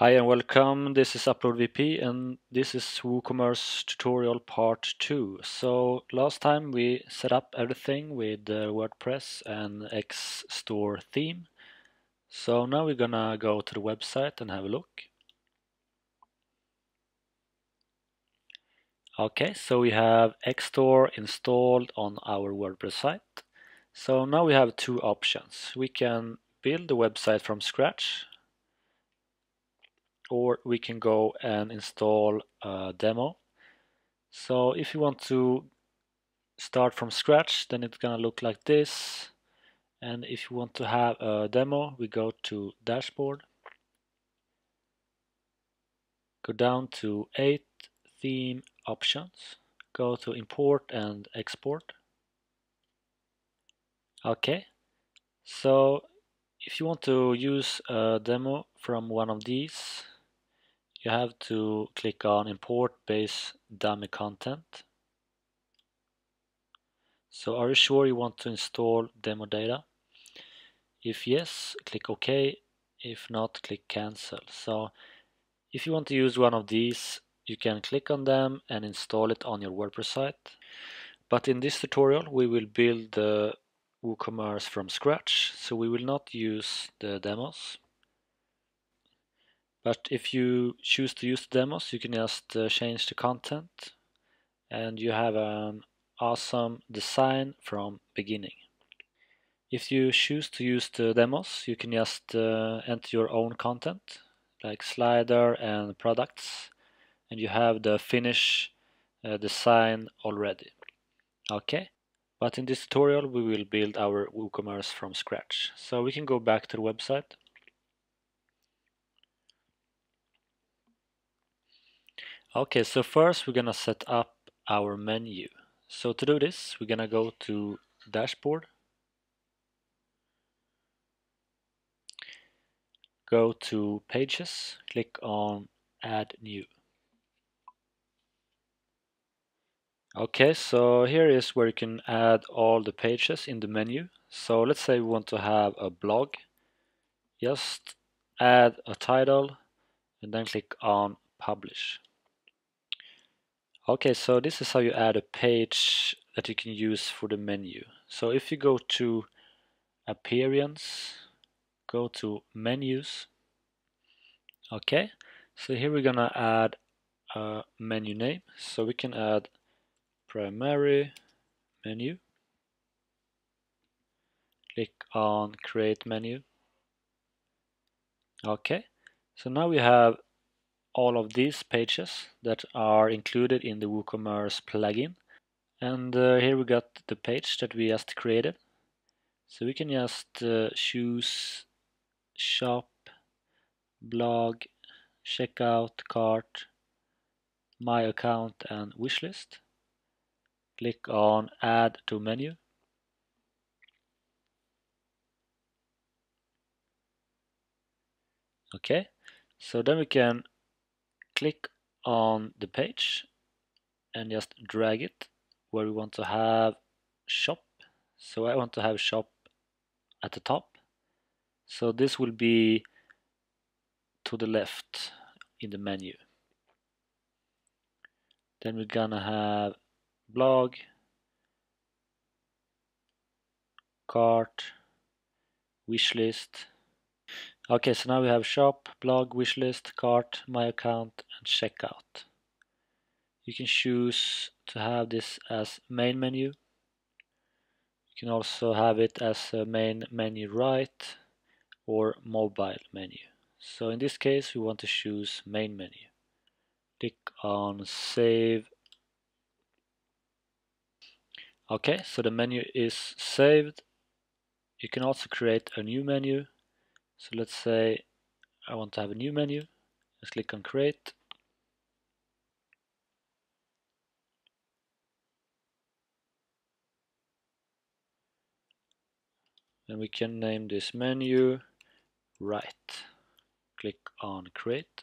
Hi and welcome, this is UploadWP and this is WooCommerce tutorial part 2. So last time we set up everything with WordPress and XStore theme. So now we're gonna go to the website and have a look. Okay, so we have XStore installed on our WordPress site. So now we have two options. We can build the website from scratch or we can go and install a demo. So if you want to start from scratch then it's gonna look like this. And if you want to have a demo we go to dashboard. Go down to 8 theme options. Go to import and export. Okay. So if you want to use a demo from one of these you have to click on import base dummy content. So are you sure you want to install demo data? If yes, click OK. If not, click cancel. So if you want to use one of these, you can click on them and install it on your WordPress site. But in this tutorial, we will build the WooCommerce from scratch, so we will not use the demos. But if you choose to use the demos, you can just uh, change the content and you have an awesome design from beginning. If you choose to use the demos, you can just uh, enter your own content like slider and products and you have the finish uh, design already. Okay, but in this tutorial we will build our WooCommerce from scratch. So we can go back to the website Okay, so first we're gonna set up our menu. So to do this, we're gonna go to dashboard, go to pages, click on add new. Okay, so here is where you can add all the pages in the menu. So let's say we want to have a blog. Just add a title and then click on publish. Okay, so this is how you add a page that you can use for the menu. So if you go to appearance, go to menus. Okay, so here we're gonna add a menu name. So we can add primary menu. Click on create menu. Okay, so now we have all of these pages that are included in the WooCommerce plugin. And uh, here we got the page that we just created. So we can just uh, choose shop, blog, checkout, cart, my account and wishlist. Click on add to menu. Okay, so then we can click on the page and just drag it where we want to have shop. So I want to have shop at the top. So this will be to the left in the menu. Then we're gonna have blog, cart, wish list, Okay, so now we have shop, blog, wishlist, cart, my account, and checkout. You can choose to have this as main menu. You can also have it as a main menu right or mobile menu. So in this case, we want to choose main menu. Click on save. Okay, so the menu is saved. You can also create a new menu so let's say I want to have a new menu. Let's click on create. And we can name this menu right. Click on create.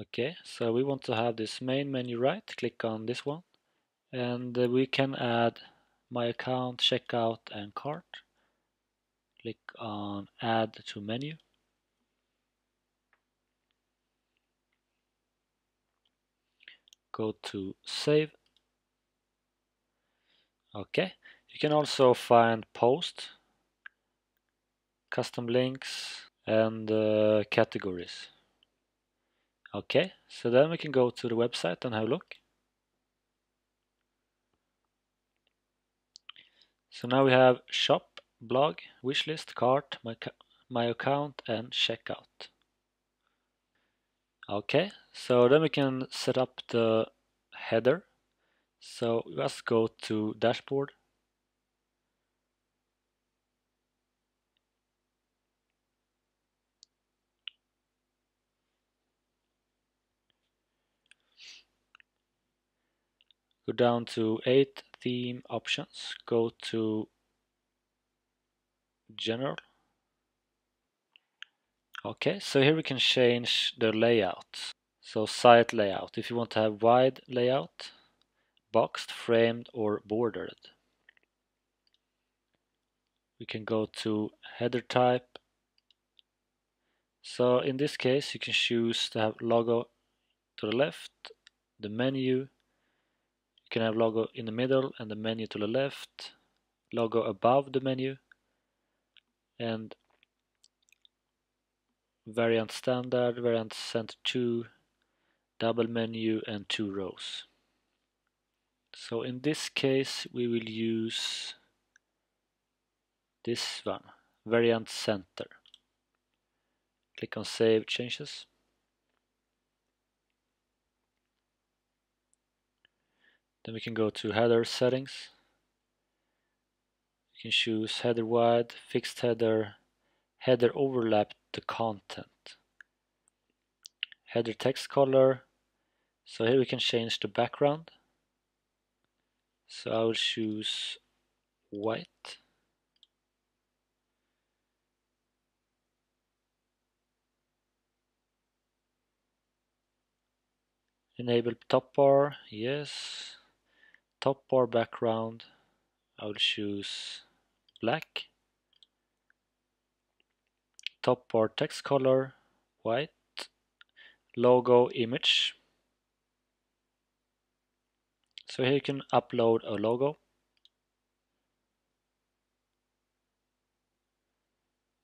Okay, so we want to have this main menu right. Click on this one. And uh, we can add my account, checkout and cart. click on add to menu. Go to save. Okay. You can also find post custom links and uh, categories. Okay. So then we can go to the website and have a look so now we have shop blog wishlist cart my, my account and checkout. Okay so then we can set up the header. So let's go to dashboard. Go down to 8 theme options. Go to general. Okay so here we can change the layout. So site layout. If you want to have wide layout boxed framed or bordered we can go to header type. So in this case you can choose to have logo to the left the menu you can have logo in the middle and the menu to the left, logo above the menu, and variant standard, variant center 2, double menu and two rows. So in this case we will use this one, variant center. Click on save changes. Then we can go to header settings. You can choose header wide, fixed header, header overlap the content. Header text color. So here we can change the background. So I will choose white. Enable top bar, yes top bar background I will choose black. Top bar text color white. Logo image. So here you can upload a logo.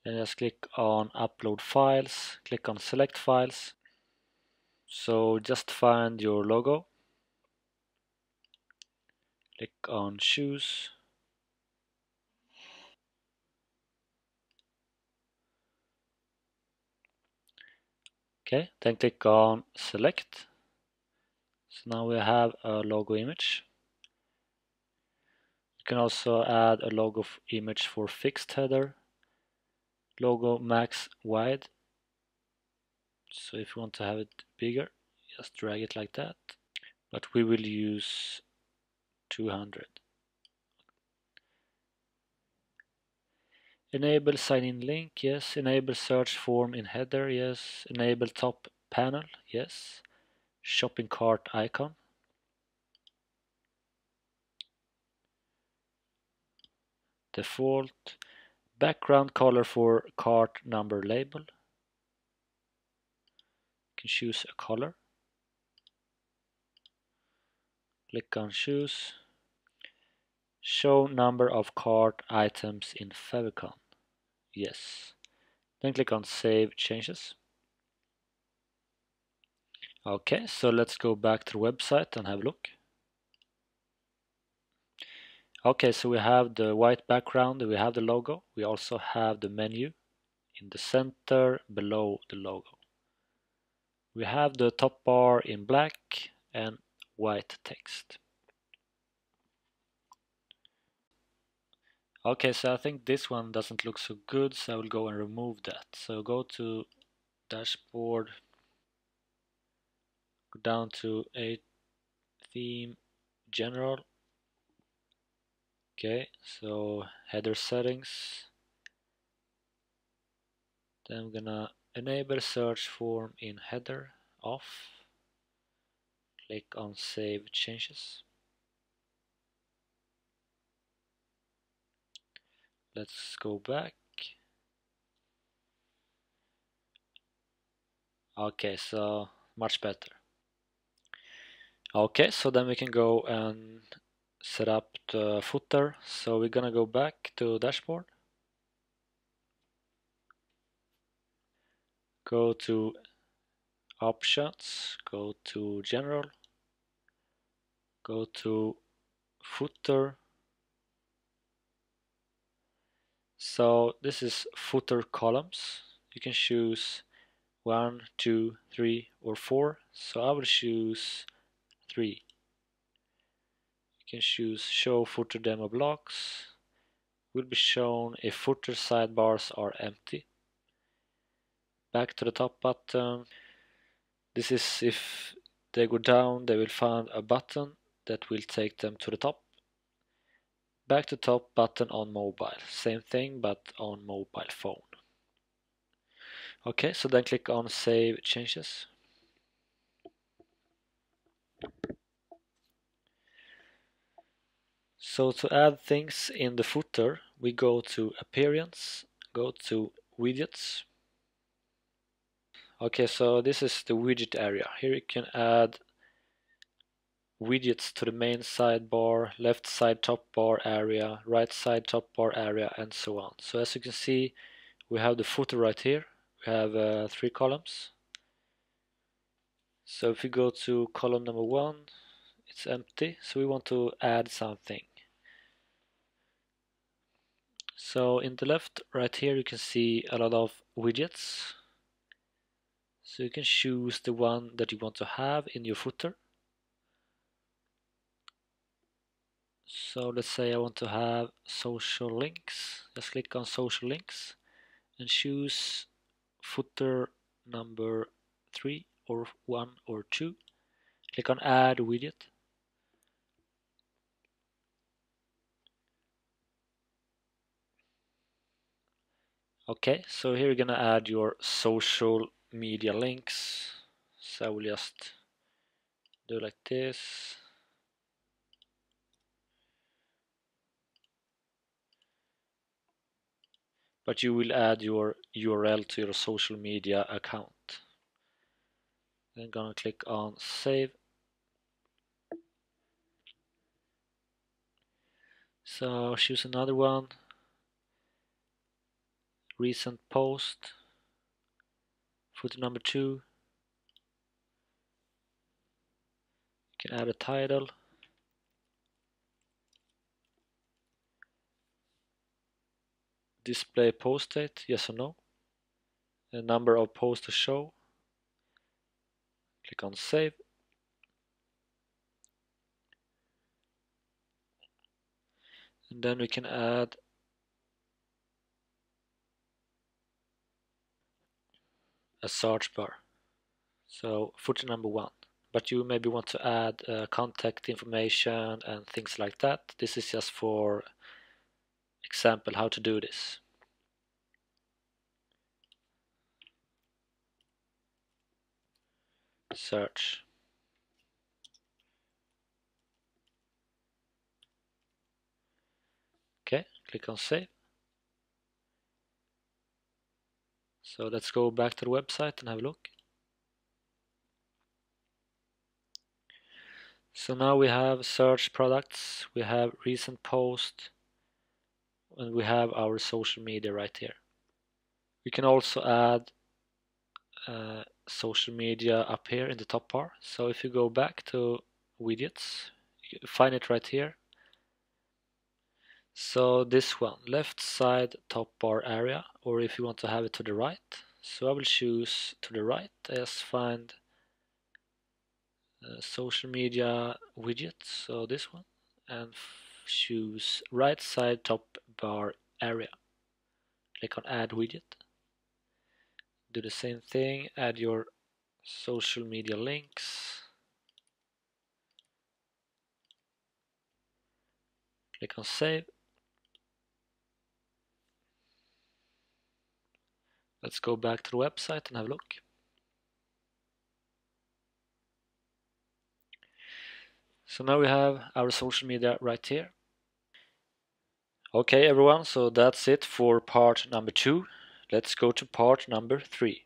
Then just click on upload files click on select files. So just find your logo click on shoes. okay then click on select. So now we have a logo image. You can also add a logo image for fixed header. Logo max wide. So if you want to have it bigger just drag it like that. But we will use 200. Enable sign-in link, yes. Enable search form in header, yes. Enable top panel, yes. Shopping cart icon. Default. Background color for cart number label. You can choose a color. Click on choose. Show number of cart items in favicon. Yes. Then click on Save Changes. Okay, so let's go back to the website and have a look. Okay, so we have the white background, we have the logo, we also have the menu in the center below the logo. We have the top bar in black and white text. Okay, so I think this one doesn't look so good, so I will go and remove that. So go to dashboard, go down to a theme general. Okay, so header settings. Then I'm gonna enable search form in header off. Click on save changes. let's go back. Okay so much better. Okay so then we can go and set up the footer. So we're gonna go back to dashboard. Go to options go to general go to footer So this is footer columns. You can choose one, two, three, or four. So I will choose three. You can choose show footer demo blocks. Will be shown if footer sidebars are empty. Back to the top button. This is if they go down, they will find a button that will take them to the top. Back to top button on mobile. Same thing but on mobile phone. Okay, so then click on Save Changes. So to add things in the footer, we go to Appearance, go to Widgets. Okay, so this is the widget area. Here you can add widgets to the main sidebar, left side top bar area, right side top bar area, and so on. So as you can see, we have the footer right here. We have uh, three columns. So if we go to column number one, it's empty. So we want to add something. So in the left right here you can see a lot of widgets. So you can choose the one that you want to have in your footer. So let's say I want to have social links. Just click on social links and choose footer number 3 or 1 or 2. Click on add widget Okay, so here you're gonna add your social media links. So I will just do like this. But you will add your URL to your social media account. Then gonna click on save. So choose another one recent post, footer number two. You can add a title. Display post date, yes or no. A number of posts to show. Click on save. And then we can add a search bar. So footer number one. But you maybe want to add uh, contact information and things like that. This is just for example how to do this. Search. Okay, click on save. So let's go back to the website and have a look. So now we have search products, we have recent post, and we have our social media right here. We can also add uh, social media up here in the top bar. So if you go back to widgets, find it right here. So this one, left side top bar area, or if you want to have it to the right. So I will choose to the right, just find uh, social media widget, so this one, and choose right side top bar area. Click on add widget. Do the same thing, add your social media links. Click on save Let's go back to the website and have a look. So now we have our social media right here. Okay everyone, so that's it for part number two. Let's go to part number three.